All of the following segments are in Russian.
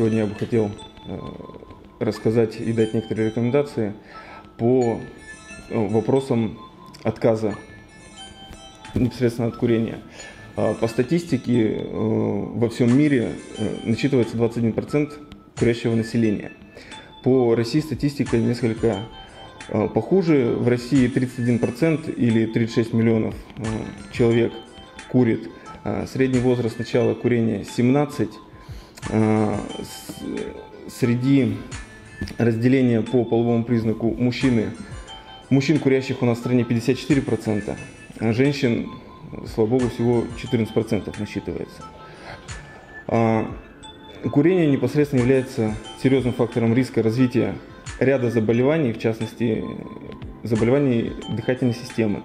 сегодня я бы хотел рассказать и дать некоторые рекомендации по вопросам отказа непосредственно от курения. По статистике во всем мире насчитывается 21% курящего населения. По России статистика несколько Э, похуже. В России 31% или 36 миллионов э, человек курит. Э, средний возраст начала курения 17. Среди разделения по половому признаку мужчины, мужчин, курящих у нас в стране 54%, а женщин, слава богу, всего 14% насчитывается. Курение непосредственно является серьезным фактором риска развития ряда заболеваний, в частности, заболеваний дыхательной системы.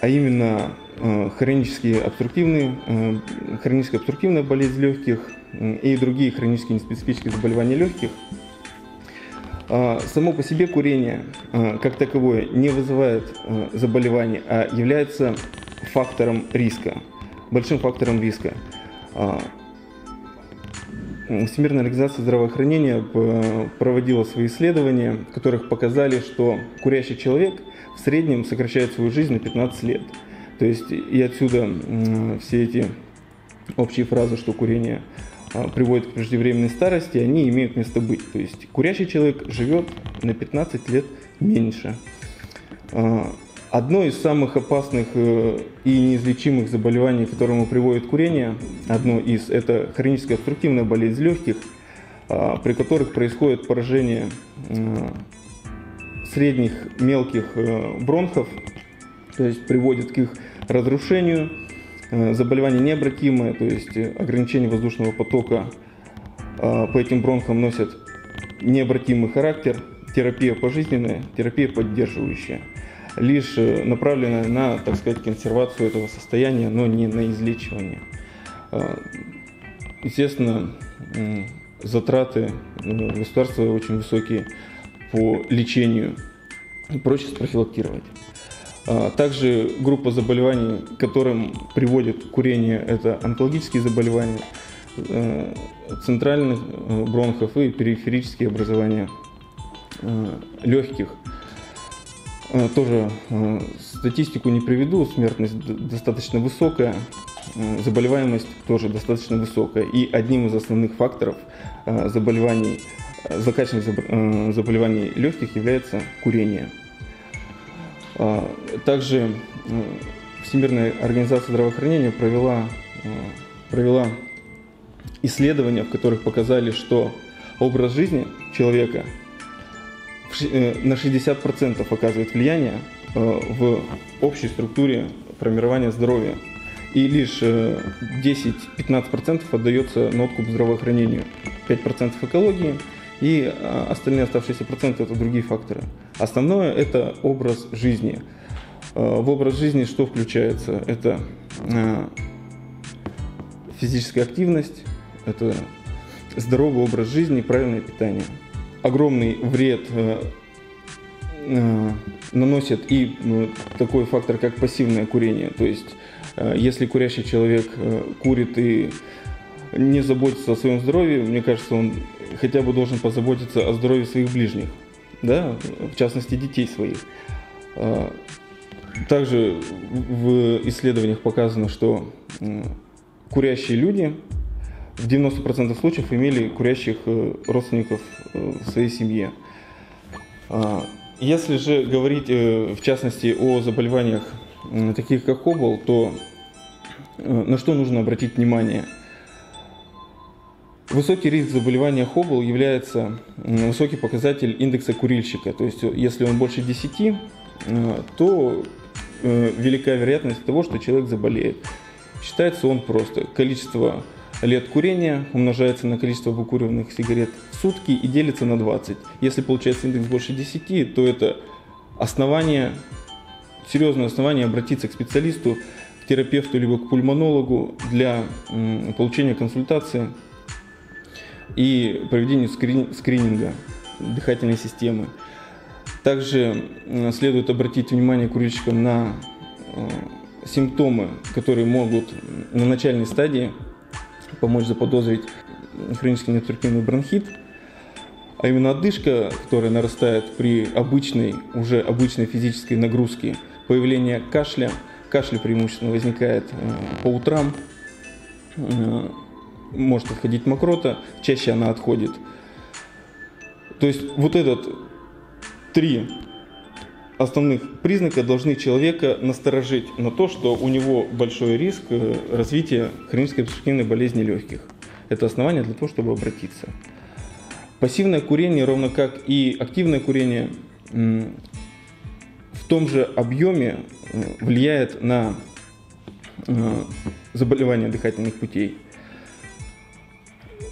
А именно э, хронические обструктивные, э, хроническая обструктивная болезнь легких э, и другие хронические неспецифические заболевания легких. Само по себе курение как таковое не вызывает заболеваний, а является фактором риска, большим фактором риска. Всемирная организация здравоохранения э, проводила свои исследования, в которых показали, что курящий человек в среднем сокращает свою жизнь на 15 лет. То есть и отсюда все эти общие фразы, что курение а, приводит к преждевременной старости, они имеют место быть. То есть курящий человек живет на 15 лет меньше. А, Одно из самых опасных э, и неизлечимых заболеваний, к которому приводит курение, одно из, это хроническая обструктивная болезнь легких, а, при которых происходит поражение э, средних мелких э, бронхов, то есть приводит к их разрушению. Заболевание необратимое, то есть ограничение воздушного потока по этим бронхам носит необратимый характер, терапия пожизненная, терапия поддерживающая лишь э, направленная на, так сказать, консервацию этого состояния, но не на излечивание. А, естественно, затраты э, государства очень высокие по лечению и проще спрофилактировать. А, также группа заболеваний, которым приводит курение, это онкологические заболевания, э, центральных бронхов и периферические образования легких – Э, тоже э, статистику не приведу, смертность достаточно высокая, э, заболеваемость тоже достаточно высокая. И одним из основных факторов заболеваний, злокачественных заболеваний легких является курение. Также Всемирная организация здравоохранения провела, провела исследования, в которых показали, что образ жизни человека Э, на 60% оказывает влияние э, в общей структуре формирования здоровья. И лишь 10-15% э, отдается на откуп здравоохранению. 5% экологии и остальные оставшиеся проценты это другие факторы. Основное это образ жизни. В образ жизни что включается? Это физическая активность, это здоровый образ жизни, правильное питание огромный вред э, э, наносит и э, такой фактор, как пассивное курение. То есть, если курящий человек курит и не заботится о своем здоровье, мне кажется, он хотя бы должен позаботиться о здоровье своих ближних, да, в частности детей своих. Также в исследованиях показано, что курящие люди в 90% случаев имели курящих э, родственников э, в своей семье. А, если же говорить э, в частности о заболеваниях таких как Хоббл, то на что нужно обратить внимание? Высокий риск заболевания Хоббл является высокий показатель индекса курильщика. То есть если он больше 10, то велика вероятность того, что человек заболеет. Считается он просто количество лет курения умножается на количество выкуриванных сигарет в сутки и делится на 20. Если получается индекс больше 10, то это основание, серьезное основание обратиться к специалисту, к терапевту либо к пульмонологу для получения консультации и проведения скрининга дыхательной системы. Также следует обратить внимание курильщикам на э, симптомы, которые могут на начальной стадии помочь заподозрить хронический необструктивный бронхит, а именно одышка, которая нарастает при обычной, уже обычной физической нагрузке, появление кашля. Кашель преимущественно возникает по утрам, может отходить мокрота, чаще она отходит. То есть вот этот три основных признака должны человека насторожить на то, что у него большой риск э, развития хронической обструктивной болезни легких. Это основание для того, чтобы обратиться. Пассивное курение, ровно как и активное курение, в том же объеме э, влияет на э, заболевания дыхательных путей.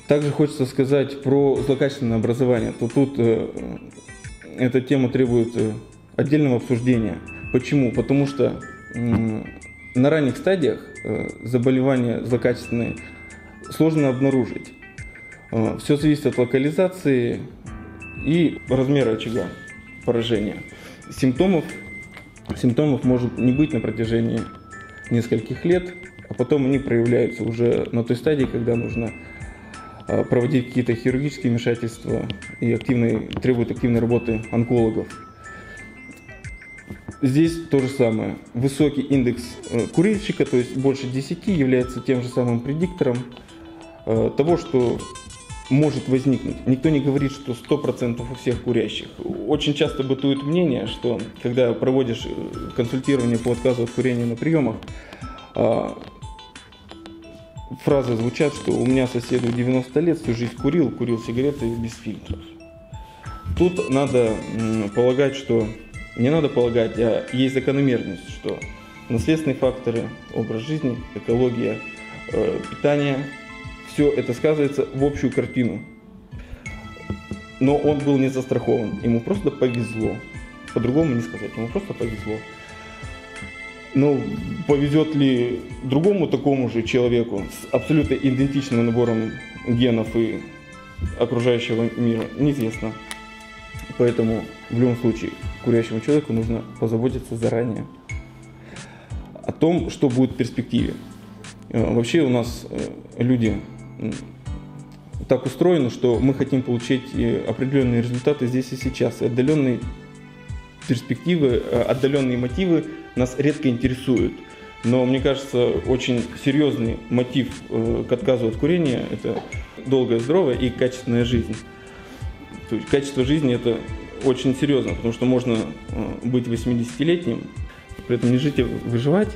Также хочется сказать про злокачественное образование. То тут эта тема требует отдельного обсуждения. Почему? Потому что э, на ранних стадиях э, заболевания злокачественные сложно обнаружить. Э, все зависит от локализации и размера очага поражения. Симптомов, симптомов может не быть на протяжении нескольких лет, а потом они проявляются уже на той стадии, когда нужно а, проводить какие-то хирургические вмешательства и активной, требует активной работы онкологов. Здесь то же самое. Высокий индекс э, курильщика, то есть больше 10, является тем же самым предиктором э, того, что может возникнуть. Никто не говорит, что 100% у всех курящих. Очень часто бытует мнение, что когда проводишь э, консультирование по отказу от курения на приемах, а, фразы звучат, что у меня соседу 90 лет, всю жизнь курил, курил сигареты без фильтров. Тут надо полагать, что не надо полагать, а есть закономерность, что наследственные факторы, образ жизни, экология, э, питание, все это сказывается в общую картину. Но он был не застрахован, ему просто повезло. По-другому не сказать, ему просто повезло. Ну, повезет ли другому такому же человеку с абсолютно идентичным набором генов и окружающего мира, неизвестно. Поэтому в любом случае курящему человеку нужно позаботиться заранее о том, что будет в перспективе. Э, вообще у нас э, люди так устроены, что мы хотим получить э, определенные результаты здесь и сейчас. И отдаленные перспективы, отдаленные мотивы нас редко интересуют. Но мне кажется, очень серьезный мотив к отказу от курения – это долгая, здоровая и качественная жизнь. То есть качество жизни – это очень серьезно, потому что можно э, быть 80-летним, при этом не жить, а выживать.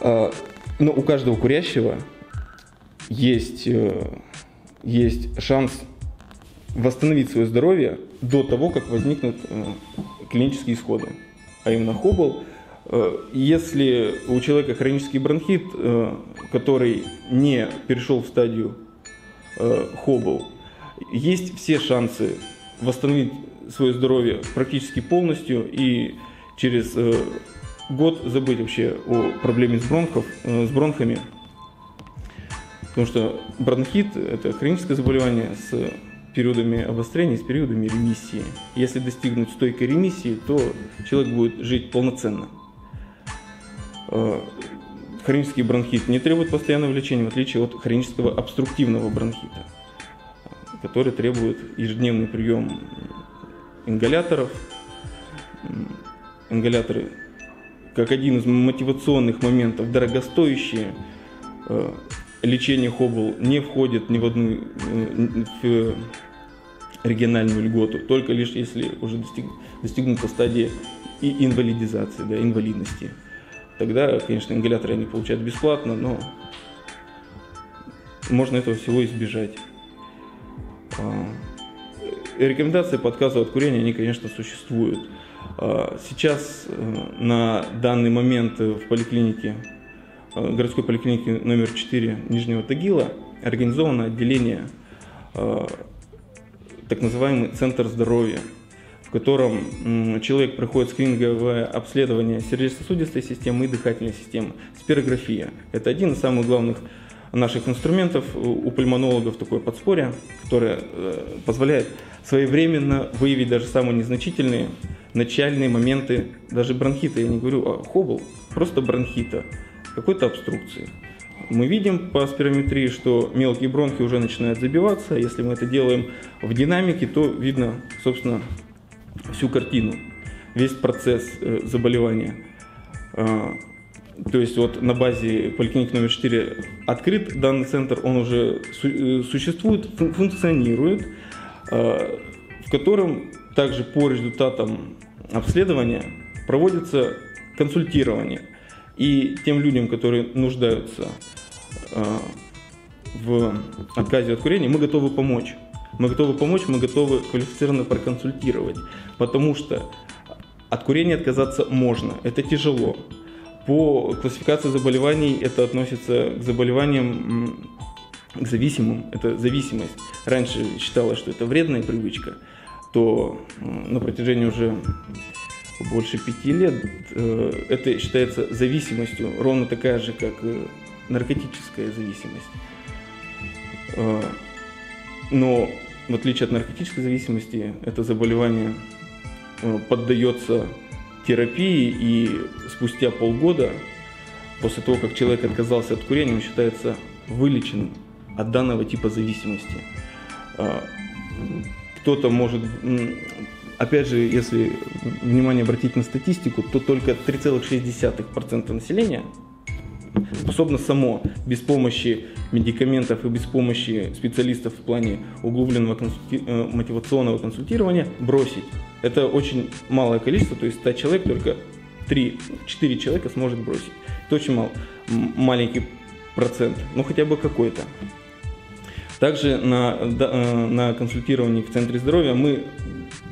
А, но у каждого курящего есть, э, есть шанс восстановить свое здоровье до того, как возникнут клинические исходы а именно Хоббл, э, если у человека хронический бронхит, э, который не перешел в стадию э, Хоббл, есть все шансы восстановить свое здоровье практически полностью и через год забыть вообще о проблеме с, бронхов, с бронхами. Потому что бронхит – это хроническое заболевание с периодами обострения, с периодами ремиссии. Если достигнуть стойкой ремиссии, то человек будет жить полноценно. Э, хронический бронхит не требует постоянного лечения, в отличие от хронического обструктивного бронхита, который требует ежедневный прием ингаляторов. Ингаляторы, как один из мотивационных моментов, дорогостоящие. Э, лечение Хоббл не входит ни в одну э, в региональную льготу, только лишь если уже достиг, достигнута стадия и инвалидизации, да, инвалидности. Тогда, конечно, ингаляторы они получают бесплатно, но можно этого всего избежать. А, рекомендации по отказу от курения, они, конечно, существуют. А, сейчас э, на данный момент в поликлинике Э, городской поликлиники номер 4 Нижнего Тагила организовано отделение, э, так называемый Центр здоровья, в котором человек проходит скрининговое обследование сердечно-сосудистой системы и дыхательной системы, спирография. Это один из самых главных наших инструментов у пульмонологов такое подспорье, которое э, позволяет своевременно выявить даже самые незначительные начальные моменты, даже бронхита, я не говорю о хобл, просто бронхита, какой-то обструкции. мы видим по спирометрии, что мелкие бронхи уже начинают забиваться. Если мы это делаем в динамике, то видно, собственно, всю картину, весь процесс э, заболевания. То есть вот на базе поликлиники номер 4 открыт данный центр, он уже э, существует, функционирует, а, в котором также по результатам обследования проводится консультирование. И тем людям, которые нуждаются а, в отказе от курения, мы готовы помочь. Мы готовы помочь, мы готовы квалифицированно проконсультировать, потому что от курения отказаться можно, это тяжело. По классификации заболеваний это относится к заболеваниям, к зависимым, это зависимость. Раньше считалось, что это вредная привычка, то на протяжении уже больше пяти лет э, это считается зависимостью, ровно такая же, как наркотическая зависимость. Э, но в отличие от наркотической зависимости, это заболевание э, поддается терапии, и спустя полгода, после того, как человек отказался от курения, он считается вылеченным от данного типа зависимости. А, кто-то может, опять же, если внимание обратить на статистику, то только 3,6% населения способно само без помощи медикаментов и без помощи специалистов в плане углубленного консульти... Э, мотивационного консультирования бросить. Это очень малое количество, то есть 100 человек только 3-4 человека сможет бросить. Это очень мал, маленький процент, ну хотя бы какой-то. Также на, э, на консультировании в Центре здоровья мы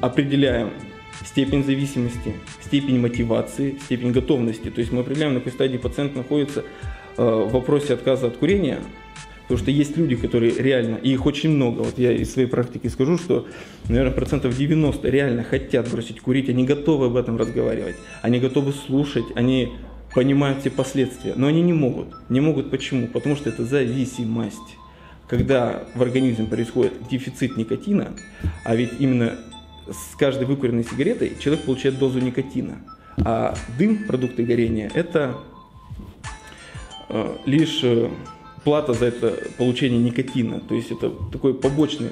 определяем степень зависимости, степень мотивации, степень готовности. То есть мы определяем, на какой стадии пациент находится э, в вопросе отказа от курения, Потому что есть люди, которые реально, и их очень много, вот я из своей практики скажу, что, наверное, процентов 90 реально хотят бросить курить, они готовы об этом разговаривать, они готовы слушать, они понимают все последствия, но они не могут. Не могут почему? Потому что это зависимость. Когда в организме происходит дефицит никотина, а ведь именно с каждой выкуренной сигаретой человек получает дозу никотина. А дым, продукты горения, это э, лишь э, плата за это получение никотина. То есть это такой побочный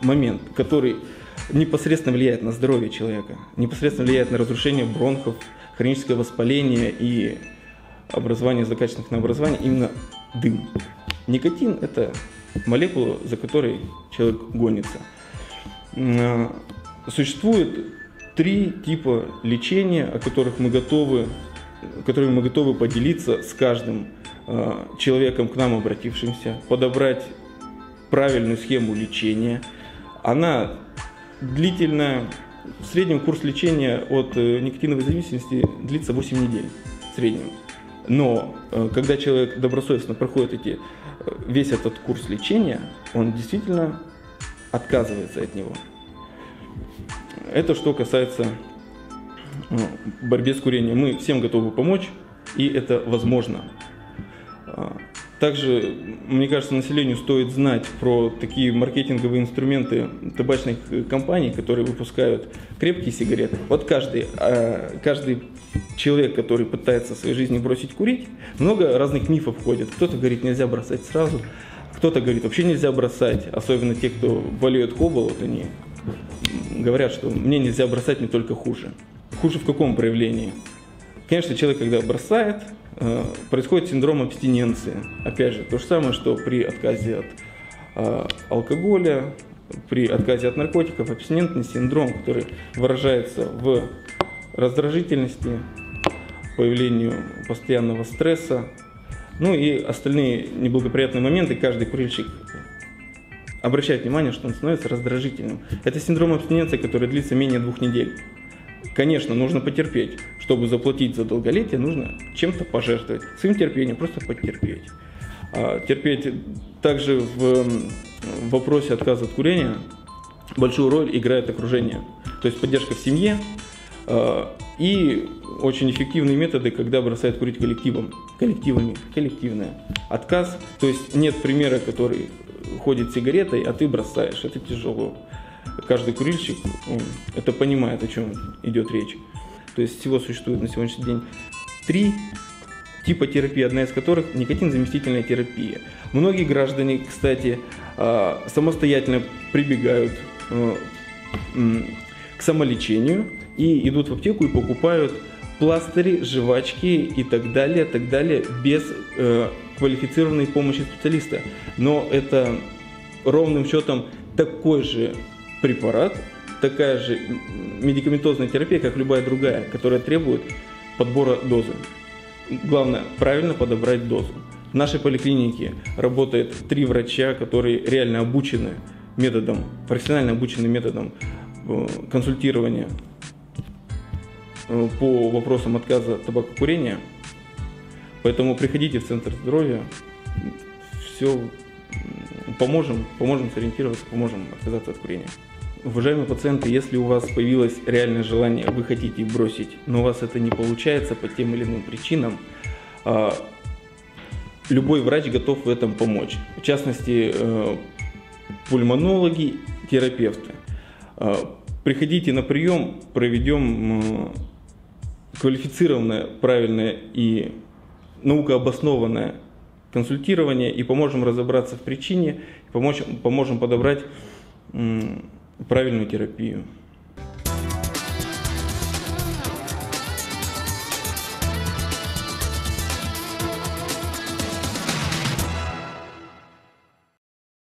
момент, который непосредственно влияет на здоровье человека, непосредственно влияет на разрушение бронхов, хроническое воспаление и образование злокачественных на образование именно дым. Никотин – это молекула, за которой человек гонится. А, существует три типа лечения, о которых мы готовы, которыми мы готовы поделиться с каждым Э, человеком к нам обратившимся, подобрать правильную схему лечения. Она длительная. В среднем курс лечения от э, никотиновой зависимости длится 8 недель в среднем. Но э, когда человек добросовестно проходит эти, весь этот курс лечения, он действительно отказывается от него. Это что касается борьбы с курением. Мы всем готовы помочь, и это возможно. А, также, мне кажется, населению стоит знать про такие маркетинговые инструменты табачных компаний, которые выпускают крепкие сигареты. Вот каждый, а, каждый человек, который пытается в своей жизни бросить курить, много разных мифов входит. Кто-то говорит, нельзя бросать сразу, кто-то говорит, вообще нельзя бросать, особенно те, кто болеют хоббл, вот они говорят, что мне нельзя бросать, мне только хуже. Хуже в каком проявлении? Конечно, человек, когда бросает, Э, происходит синдром абстиненции. Опять же, то же самое, что при отказе от э, алкоголя, при отказе от наркотиков, абстинентный синдром, который выражается в раздражительности, появлению постоянного стресса, ну и остальные неблагоприятные моменты, каждый курильщик обращает внимание, что он становится раздражительным. Это синдром абстиненции, который длится менее двух недель. Конечно, нужно потерпеть. Чтобы заплатить за долголетие, нужно чем-то пожертвовать. Своим терпением просто потерпеть. А, терпеть также в вопросе отказа от курения большую роль играет окружение. То есть поддержка в семье а, и очень эффективные методы, когда бросают курить коллективом. Коллективами, коллективное. Отказ, то есть нет примера, который ходит сигаретой, а ты бросаешь. Это тяжело каждый курильщик это понимает, о чем идет речь. То есть всего существует на сегодняшний день три типа терапии, одна из которых никотин-заместительная терапия. Многие граждане, кстати, а, самостоятельно прибегают э, к самолечению и идут в аптеку и покупают пластыри, жвачки и так далее, так далее, без э, квалифицированной помощи специалиста. Но это ровным счетом такой же препарат, такая же медикаментозная терапия, как любая другая, которая требует подбора дозы. Главное, правильно подобрать дозу. В нашей поликлинике работает три врача, которые реально обучены методом, профессионально обучены методом э, консультирования э, по вопросам отказа от табакокурения. Поэтому приходите в Центр здоровья, все поможем, поможем сориентироваться, поможем отказаться от курения. Уважаемые пациенты, если у вас появилось реальное желание, вы хотите бросить, но у вас это не получается по тем или иным причинам, а, любой врач готов в этом помочь. В частности, э, пульмонологи, терапевты. А, приходите на прием, проведем квалифицированное, правильное и наукообоснованное консультирование и поможем разобраться в причине, поможем, поможем подобрать правильную терапию.